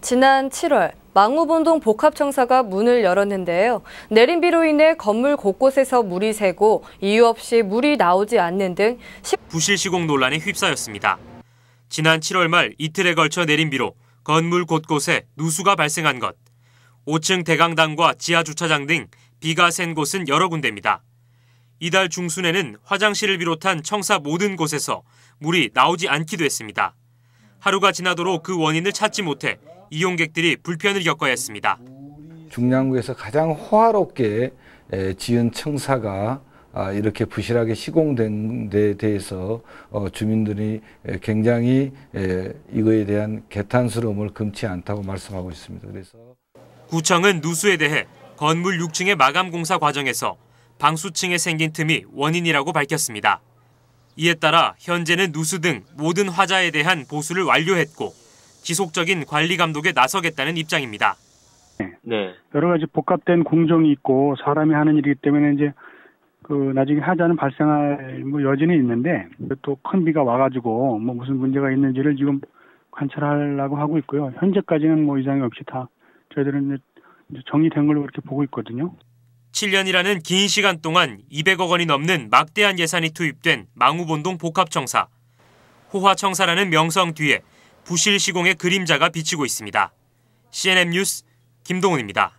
지난 7월 망우본동 복합청사가 문을 열었는데요. 내린 비로 인해 건물 곳곳에서 물이 새고 이유 없이 물이 나오지 않는 등 부실 시공 논란에 휩싸였습니다. 지난 7월 말 이틀에 걸쳐 내린 비로 건물 곳곳에 누수가 발생한 것. 5층 대강당과 지하 주차장 등 비가 샌 곳은 여러 군데입니다. 이달 중순에는 화장실을 비롯한 청사 모든 곳에서 물이 나오지 않기도 했습니다. 하루가 지나도록 그 원인을 찾지 못해 이용객들이 불편을 겪어야 했습니다. 중량구에서 가장 호화롭게 에, 지은 청사가 아, 이렇게 부실하게 시공된 데 대해서 어, 주민들이 에, 굉장히 에, 이거에 대한 개탄스러움을 금치 않다고 말씀하고 있습니다. 그래서 구청은 누수에 대해 건물 6층의 마감 공사 과정에서 방수층에 생긴 틈이 원인이라고 밝혔습니다. 이에 따라 현재는 누수 등 모든 화자에 대한 보수를 완료했고 지속적인 관리 감독에 나서겠다는 입장입니다. 네. 여러 가지 복합된 공정이 있고 사람이 하는 일이기 때문에 이제 그 나중에 하자는 발생할 뭐 여지는 있는데 또 큰 비가 와가지고 뭐 무슨 문제가 있는지를 지금 관찰하려고 하고 있고요. 현재까지는 뭐 이상이 없이 다 저희들은 이제 정리된 걸로 그렇게 보고 있거든요. 7년이라는 긴 시간 동안 200억 원이 넘는 막대한 예산이 투입된 망우본동 복합청사. 호화청사라는 명성 뒤에 부실 시공의 그림자가 비치고 있습니다. CNN 뉴스 김동훈입니다.